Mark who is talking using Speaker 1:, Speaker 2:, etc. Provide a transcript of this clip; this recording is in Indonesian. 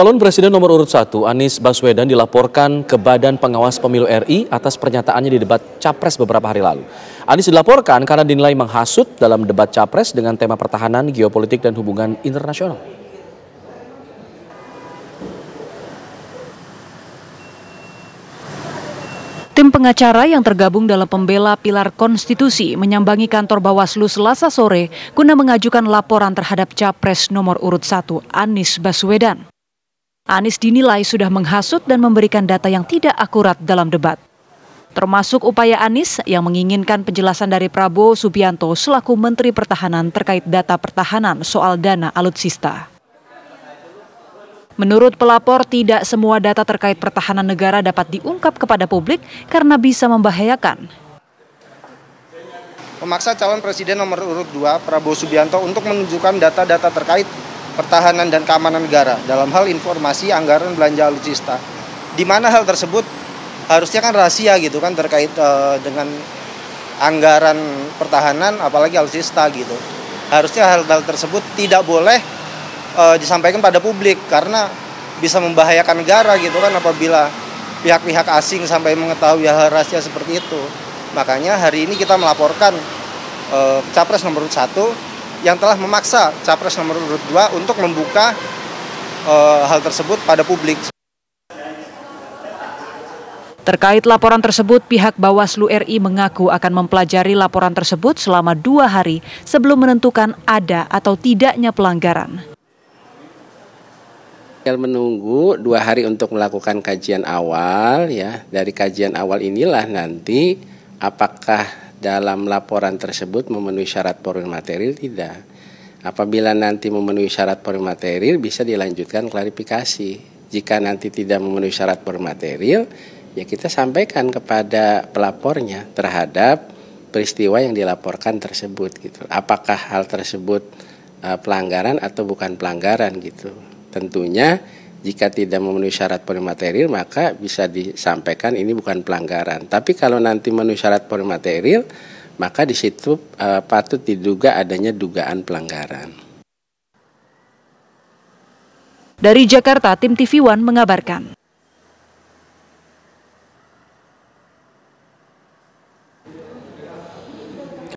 Speaker 1: Calon Presiden nomor urut 1 Anies Baswedan dilaporkan ke Badan Pengawas Pemilu RI atas pernyataannya di debat Capres beberapa hari lalu. Anies dilaporkan karena dinilai menghasut dalam debat Capres dengan tema pertahanan, geopolitik, dan hubungan internasional.
Speaker 2: Tim pengacara yang tergabung dalam pembela pilar konstitusi menyambangi kantor Bawaslu Selasa sore guna mengajukan laporan terhadap Capres nomor urut 1 Anies Baswedan. Anies dinilai sudah menghasut dan memberikan data yang tidak akurat dalam debat. Termasuk upaya Anies yang menginginkan penjelasan dari Prabowo Subianto selaku Menteri Pertahanan terkait data pertahanan soal dana alutsista. Menurut pelapor, tidak semua data terkait pertahanan negara dapat diungkap kepada publik karena bisa membahayakan.
Speaker 3: Memaksa calon presiden nomor urut 2 Prabowo Subianto untuk menunjukkan data-data terkait pertahanan dan keamanan negara dalam hal informasi anggaran belanja alutsista. Di mana hal tersebut harusnya kan rahasia gitu kan terkait uh, dengan anggaran pertahanan apalagi alutsista gitu. Harusnya hal-hal tersebut tidak boleh uh, disampaikan pada publik karena bisa membahayakan negara gitu kan apabila pihak-pihak asing sampai mengetahui hal rahasia seperti itu. Makanya hari ini kita melaporkan uh, capres nomor satu yang telah memaksa capres nomor urut 2 untuk membuka uh, hal tersebut pada publik.
Speaker 2: Terkait laporan tersebut, pihak Bawaslu RI mengaku akan mempelajari laporan tersebut selama dua hari sebelum menentukan ada atau tidaknya pelanggaran.
Speaker 4: menunggu dua hari untuk melakukan kajian awal ya dari kajian awal inilah nanti apakah dalam laporan tersebut memenuhi syarat poin material tidak. Apabila nanti memenuhi syarat poin material bisa dilanjutkan klarifikasi. Jika nanti tidak memenuhi syarat poin material, ya kita sampaikan kepada pelapornya terhadap peristiwa yang dilaporkan tersebut gitu. Apakah hal tersebut uh, pelanggaran atau bukan pelanggaran gitu. Tentunya jika tidak memenuhi syarat material maka bisa disampaikan ini bukan pelanggaran. Tapi kalau nanti memenuhi syarat material maka di situ uh, patut diduga adanya dugaan pelanggaran.
Speaker 2: Dari Jakarta, tim TV One mengabarkan.